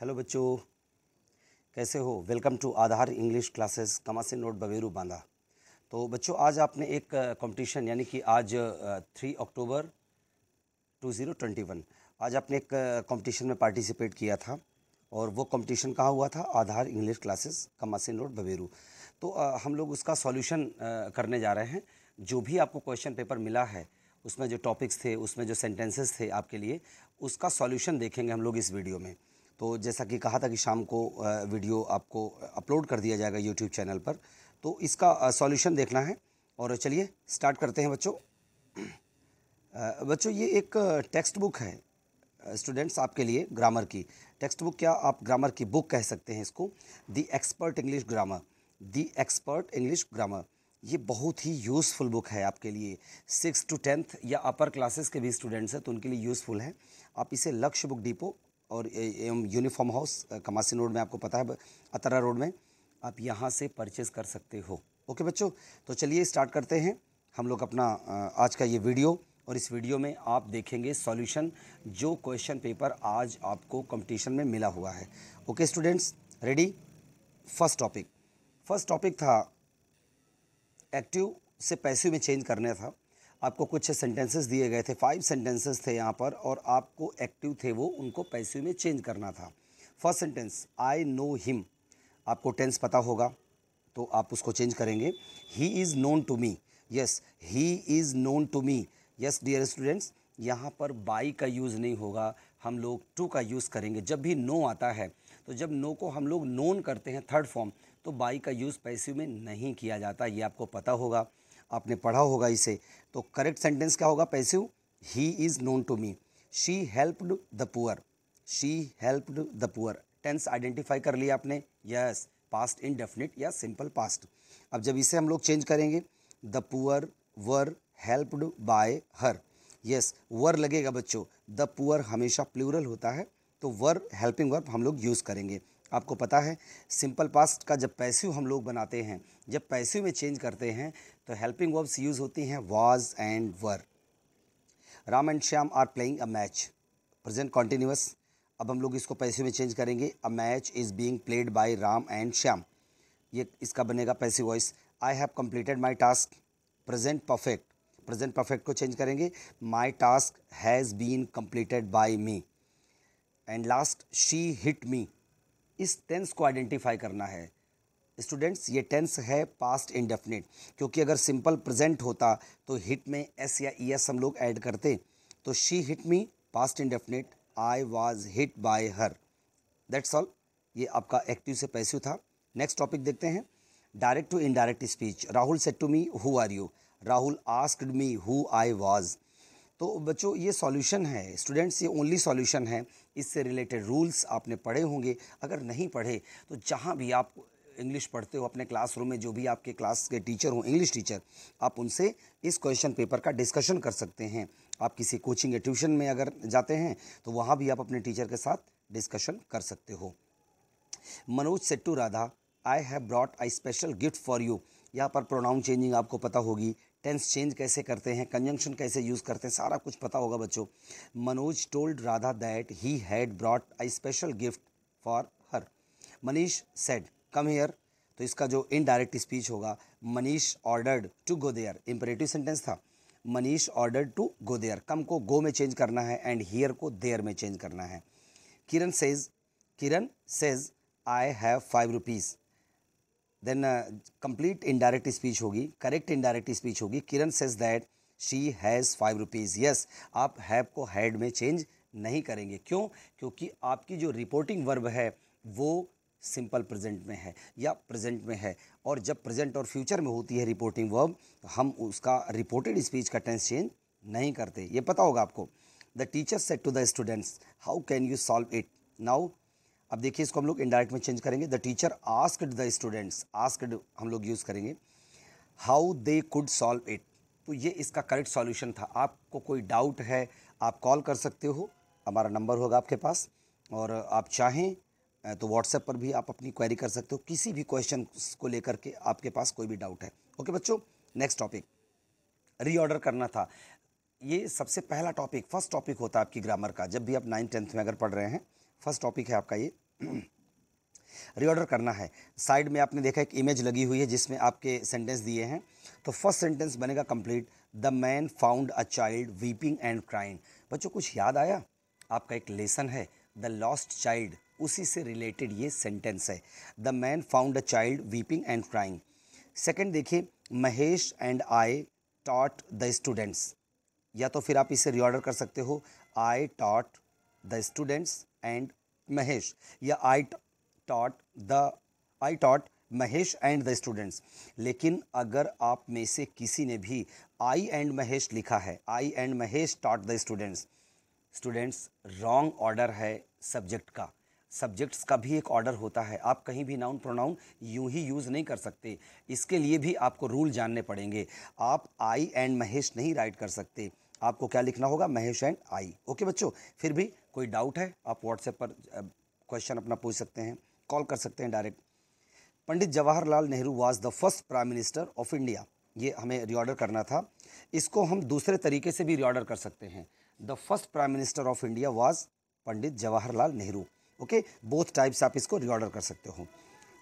Hello बच्चों। कैसे हो? Welcome to Aadhaar English classes Kamasi note Baberu Banda तो बच्चों आज आपने एक कंपटीशन यानी कि आज थ्री अक्टूबर 2021 आज आपने एक कंपटीशन में पार्टिसिपेट किया था और वो कंपटीशन कहाँ हुआ था? आधार इंग्लिश क्लासेस कमासी नोट बवेरू तो आ, हम लोग उसका सॉल्यूशन करने जा रहे हैं। जो भी आपको क्वेश्चन पेपर मिला है उसमें जो टॉपिक्स थे उसमें जो सेंटेंसेस थे आपके लिए उसका सॉल्यूशन देखेंगे हम लोग इस वीडियो में। तो जैसा कि कहा था कि शाम को वीडियो आपको अपलोड कर दिया जाएगा यूट्यूब चैनल पर। तो इसका सॉल्यूशन देखना है और चलिए स्टार्ट करते हैं बच्चों। बच्चों ये एक टेक्स्ट बुक है स्टूडेंट्स आपके लिए ग्रामर की। टेक्स्ट बुक क्या आप ग्रामर की बुक कह सकते हैं इसको? The expert English grammar the expert English grammar ये बहुत ही यूज़फुल बुक है आपके लिए। सिक्स टू टेंथ या अपर क्लासेस के भी स्टूडेंट्स हैं तो उनके लिए यूज़फुल है। आप इसे लक्ष्य बुक डिपो और यूनिफॉर्म हाउस कमासी रोड में आपको पता है, अतरा रोड में आप यहाँ से परचेज़ कर सकते हो। ओके बच्चों? तो चलिए स्टार्ट करते हैं। हम लोग अपना आज का ये वीडियो और इस वीडियो में आप देखेंगे सॉल्यूशन जो क्वेश्चन पेपर आज आपको कंपटीशन में मिला हुआ है। Okay students ready first topic first topic था एक्टिव से पैसिव में चेंज करना था। आपको कुछ सेंटेंसेस दिए गए थे फाइव सेंटेंसेस थे यहाँ पर और आपको एक्टिव थे वो, उनको पैसिव में चेंज करना था। First sentence I know him आपको टेंस पता होगा तो आप उसको चेंज करेंगे। He is known to me yes he is known to me yes dear students यहाँ पर बाई का यूज़ नहीं होगा। हम लोग टू का यूज़ करेंगे। जब भी नो आता है तो जब नो को हम लोग नोन करते हैं थर्ड फॉर्म तो बाई का यूज़ पैसिव में नहीं किया जाता। ये आपको पता होगा। आपने पढ़ा होगा इसे। तो करेक्ट सेंटेंस क्या होगा passive he is known to me she helped the poor she helped the poor tense identify कर लिया आपने। यस पास्ट इनडेफिनिट या सिंपल पास्ट अब जब इसे हम लोग चेंज करेंगे the poor were helped by her yes were लगेगा बच्चों। द पुअर हमेशा प्लूरल होता है तो वर हेल्पिंग वर्ब हम लोग यूज़ करेंगे। आपको पता है सिंपल पास्ट का जब पैसिव हम लोग बनाते हैं, जब पैसिव में चेंज करते हैं तो हेल्पिंग वर्ब्स यूज़ होती हैं was and were Ram and Shyam are playing a match present continuous अब हम लोग इसको पैसे में चेंज करेंगे. A match is being played by Ram and Shyam. ये इसका बनेगा passive voice I have completed my task present perfect present perfect को चेंज करेंगे. My task has been completed by me and last she hit me इस tense को identify करना है. Students ये टेंस है पास्ट इंडेफिनिट क्योंकि अगर सिंपल प्रेजेंट होता तो हिट में एस या ई एस हम लोग ऐड करते. तो she hit me past indefinite I was hit by her that's all ये आपका एक्टिव से पैसिव था. नेक्स्ट टॉपिक देखते हैं. Direct to indirect speech Rahul said to me who are you Rahul asked me who I was तो बच्चों, ये solution है. स्टूडेंट्स ये ओनली सॉल्यूशन है. इससे रिलेटेड रूल्स आपने पढ़े होंगे. अगर नहीं पढ़े तो जहाँ भी आप इंग्लिश पढ़ते हो, अपने क्लासरूम में जो भी आपके क्लास के टीचर हो, इंग्लिश टीचर, आप उनसे इस क्वेश्चन पेपर का डिस्कशन कर सकते हैं। आप किसी कोचिंग या ट्यूशन में अगर जाते हैं तो वहाँ भी आप अपने टीचर के साथ डिस्कशन कर सकते हो। Manoj said to Radha I have brought a special gift for you यहाँ पर प्रोनाउन चेंजिंग आपको पता होगी। टेंस चेंज कैसे करते हैं कंजंक्शन कैसे यूज़ करते हैं, सारा कुछ पता होगा बच्चों। Manoj told Radha that he had brought a special gift for her Manish said come here तो इसका जो इनडायरेक्ट स्पीच होगा, Manish ordered to go there imperative sentence था. Manish ordered to go there come को go में change करना है and here को देयर में चेंज करना है. Kiran says Kiran says I have five rupees then complete indirect speech होगी करेक्ट इनडायरेक्ट स्पीच होगी. Kiran says that she has five rupees yes आप हैव को हैड में चेंज नहीं करेंगे. क्यों? क्योंकि आपकी जो रिपोर्टिंग वर्ब है, वो सिंपल प्रेजेंट में है या प्रेजेंट में है। और जब प्रेजेंट और फ्यूचर में होती है रिपोर्टिंग वर्ब तो हम उसका रिपोर्टेड स्पीच का टेंस चेंज नहीं करते। ये पता होगा आपको। The teacher said to the students, how can you solve it now? अब देखिए, इसको हम लोग इनडायरेक्ट में चेंज करेंगे। The teacher asked the students, asked हम लोग यूज़ करेंगे, how they could solve it? तो ये इसका करेक्ट सॉल्यूशन था। आपको कोई डाउट है, आप कॉल कर सकते हो। हमारा नंबर होगा आपके पास। और आप चाहें तो व्हाट्सएप पर भी आप अपनी क्वेरी कर सकते हो। किसी भी क्वेश्चन को लेकर के आपके पास कोई भी डाउट है। ओके बच्चों नेक्स्ट टॉपिक रीऑर्डर करना था। ये सबसे पहला टॉपिक फ़र्स्ट टॉपिक होता है आपकी ग्रामर का। जब भी आप नाइन्थ टेंथ में अगर पढ़ रहे हैं फ़र्स्ट टॉपिक है आपका ये। रीऑर्डर करना है। साइड में आपने देखा एक इमेज लगी हुई है जिसमें आपके सेंटेंस दिए हैं। तो फ़र्स्ट सेंटेंस बनेगा complete the man found a child weeping and crying बच्चों, कुछ याद आया? आपका एक लेसन है। द लॉस्ट चाइल्ड उसी से रिलेटेड ये सेंटेंस है। The man found a child weeping and crying second देखिए, Mahesh and I taught the students या तो फिर आप इसे रिऑर्डर कर सकते हो। I taught the students and Mahesh. या I taught the I taught Mahesh and the students लेकिन अगर आप में से किसी ने भी आई एंड महेश लिखा है I and Mahesh taught the students students wrong order है सब्जेक्ट का। सब्जेक्ट्स का भी एक ऑर्डर होता है। आप कहीं भी नाउन प्रोनाउन यूँ ही यूज़ नहीं कर सकते। इसके लिए भी आपको रूल जानने पड़ेंगे। आप आई एंड महेश नहीं राइट कर सकते। आपको क्या लिखना होगा? महेश एंड आई ओके बच्चों, फिर भी कोई डाउट है, आप व्हाट्सएप पर क्वेश्चन अपना पूछ सकते हैं कॉल कर सकते हैं direct Pandit Jawaharlal Nehru was the first prime minister of India ये हमें रिऑर्डर करना था। इसको हम दूसरे तरीके से भी रिऑर्डर कर सकते हैं। The first prime minister of India was Pandit Jawaharlal Nehru. Okay? Both types आप इसको रिऑर्डर कर सकते हो।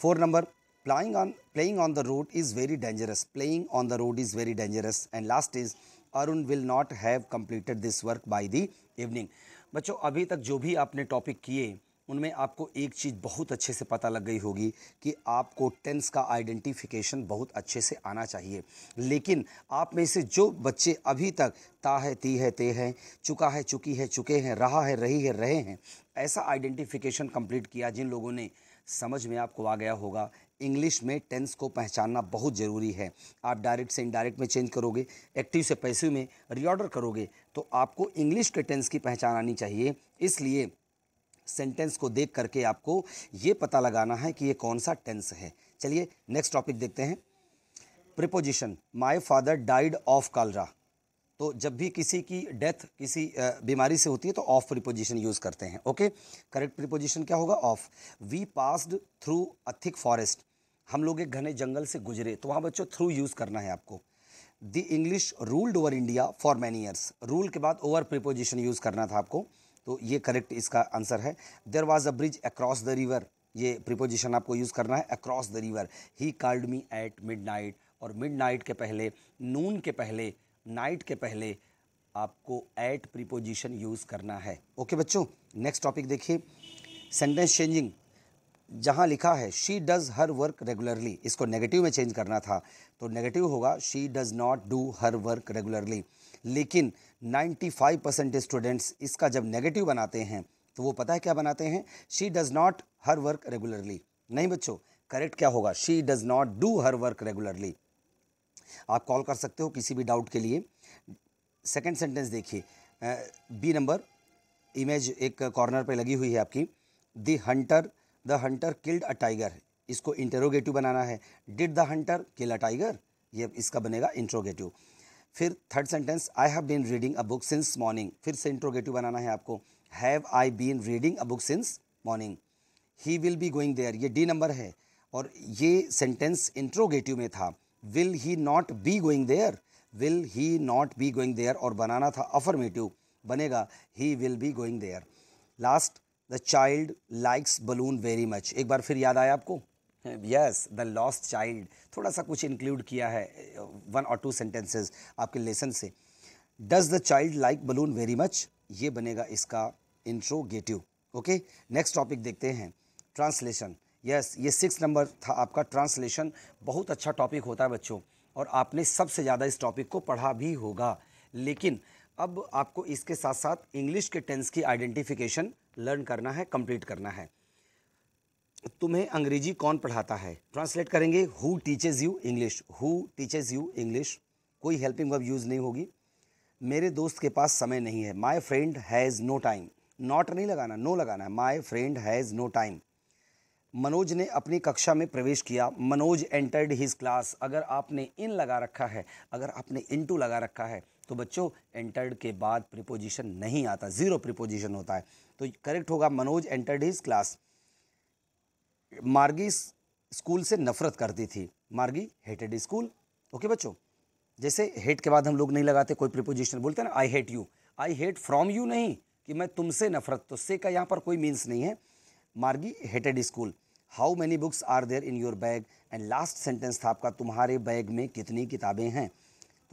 Four number plying on playing on the road is very dangerous playing on the road is very dangerous and last is Arun will not have completed this work by the evening बच्चों, अभी तक जो भी आपने topic किए उनमें आपको एक चीज़ बहुत अच्छे से पता लग गई होगी कि आपको टेंस का आइडेंटिफिकेशन बहुत अच्छे से आना चाहिए। लेकिन आप में से जो बच्चे अभी तक ता है, ती है, ते हैं, चुका है, चुकी है, चुके हैं, रहा है, रही है, रहे हैं, ऐसा आइडेंटिफिकेशन कंप्लीट किया जिन लोगों ने समझ में आपको आ गया होगा, इंग्लिश में टेंस को पहचानना बहुत ज़रूरी है। आप डायरेक्ट से इनडायरेक्ट में चेंज करोगे, एक्टिव से पैसिव में रीऑर्डर करोगे तो आपको इंग्लिश के टेंस की पहचान आनी चाहिए। इसलिए सेंटेंस को देख करके आपको ये पता लगाना है कि ये कौन सा टेंस है। चलिए नेक्स्ट टॉपिक देखते हैं। Preposition my father died of cholera तो जब भी किसी की डेथ किसी बीमारी से होती है तो ऑफ़ प्रिपोजिशन यूज़ करते हैं। ओके करेक्ट प्रिपोजिशन क्या होगा? Of we passed through a thick forest हम लोग एक घने जंगल से गुजरे तो वहाँ बच्चों थ्रू यूज़ करना है आपको। The English ruled over India for many years rule के बाद ओवर प्रिपोजिशन यूज़ करना था आपको। तो ये करेक्ट इसका आंसर है। There was a bridge across the river ये प्रिपोजिशन आपको यूज़ करना है across the river he called me at midnight और मिड नाइट के पहले नून के पहले नाइट के पहले आपको एट प्रिपोजिशन यूज़ करना है। ओके बच्चों नेक्स्ट टॉपिक देखिए। सेंटेंस चेंजिंग जहाँ लिखा है she does her work regularly इसको नेगेटिव में चेंज करना था। तो नेगेटिव होगा she does not do her work regularly लेकिन 95 परसेंट स्टूडेंट्स इसका जब नेगेटिव बनाते हैं तो वो पता है क्या बनाते हैं? She does not her work regularly नहीं बच्चों करेक्ट क्या होगा? She does not do her work regularly आप कॉल कर सकते हो किसी भी डाउट के लिए। सेकेंड सेंटेंस देखिए। बी नंबर इमेज एक कॉर्नर पे लगी हुई है आपकी। The hunter the hunter killed a tiger इसको इंटरोगेटिव बनाना है। Did the hunter kill a tiger ये इसका बनेगा इंट्रोगेटिव फिर third sentence I have been reading a book since morning फिर से इंट्रोगेटिव बनाना है आपको। Have I been reading a book since morning he will be going there ये डी नंबर है। और ये सेंटेंस इंट्रोगेटिव में था। Will he not be going there will he not be going there और बनाना था अफर्मेटिव बनेगा he will be going there last the child likes balloon very much एक बार फिर याद आया आपको? यस द लॉस्ट चाइल्ड थोड़ा सा कुछ इंक्लूड किया है वन और टू सेंटेंसेस आपके लेसन से। Does the child like balloon very much ये बनेगा इसका इंट्रोगेटिव ओके नेक्स्ट टॉपिक देखते हैं ट्रांसलेशन यस ये सिक्स नंबर था आपका ट्रांसलेशन बहुत अच्छा टॉपिक होता है बच्चों, और आपने सबसे ज़्यादा इस टॉपिक को पढ़ा भी होगा। लेकिन अब आपको इसके साथ साथ इंग्लिश के टेंस की आइडेंटिफिकेशन लर्न करना है कंप्लीट करना है। तुम्हें अंग्रेज़ी कौन पढ़ाता है? ट्रांसलेट करेंगे who teaches you English who teaches you English कोई हेल्पिंग वर्ब यूज़ नहीं होगी। मेरे दोस्त के पास समय नहीं है। My friend has no time not नहीं लगाना नो लगाना है। My friend has no time Manoj ने अपनी कक्षा में प्रवेश किया। मनोज एंटर्ड हिज क्लास अगर आपने इन लगा रखा है, अगर आपने इन टू लगा रखा है तो बच्चों एंटर्ड के बाद प्रिपोजिशन नहीं आता। ज़ीरो प्रिपोजिशन होता है। तो करेक्ट होगा, Manoj entered his class Margi school से नफरत करती थी। मार्गी हेटेड स्कूल ओके बच्चों, जैसे हेट के बाद हम लोग नहीं लगाते, कोई प्रिपोजिशन बोलते ना I hate you I hate from you नहीं, कि मैं तुमसे नफरत तो से का यहाँ पर कोई मीन्स नहीं है। Margi hated school how many books are there in your bag and last sentence था आपका, तुम्हारे बैग में कितनी किताबें हैं?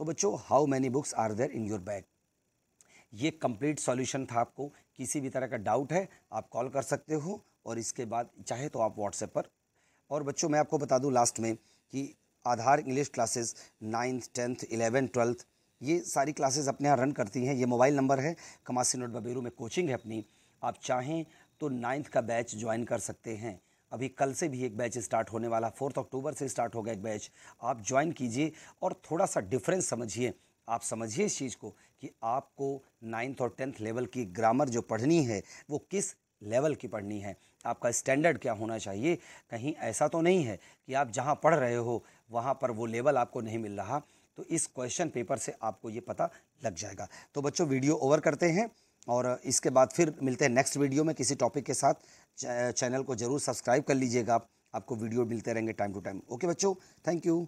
तो बच्चों how many books are there in your bag ये कंप्लीट सॉल्यूशन था आपको। किसी भी तरह का डाउट है, आप कॉल कर सकते हो। और इसके बाद चाहे तो आप व्हाट्सएप पर। और बच्चों, मैं आपको बता दूँ लास्ट में कि Aadhar English classes ninth tenth eleven twelfth ये सारी क्लासेस अपने यहाँ रन करती हैं। ये मोबाइल नंबर है, कमासी नोट बबेरू में कोचिंग है अपनी। आप चाहें तो नाइन्थ का बैच ज्वाइन कर सकते हैं। अभी कल से भी एक बैच स्टार्ट होने वाला फोर्थ अक्टूबर से स्टार्ट होगा एक बैच आप ज्वाइन कीजिए और थोड़ा सा डिफरेंस समझिए। आप समझिए इस चीज़ को कि आपको नाइन्थ और टेंथ लेवल की ग्रामर जो पढ़नी है, वो किस लेवल की पढ़नी है। आपका स्टैंडर्ड क्या होना चाहिए? कहीं ऐसा तो नहीं है कि आप जहाँ पढ़ रहे हो, वहाँ पर वो लेवल आपको नहीं मिल रहा। तो इस क्वेश्चन पेपर से आपको ये पता लग जाएगा। तो बच्चों वीडियो ओवर करते हैं और इसके बाद फिर मिलते हैं नेक्स्ट वीडियो में किसी टॉपिक के साथ। चैनल को ज़रूर सब्सक्राइब कर लीजिएगा आप। आपको वीडियो मिलते रहेंगे टाइम टू टाइम ओके बच्चों थैंक यू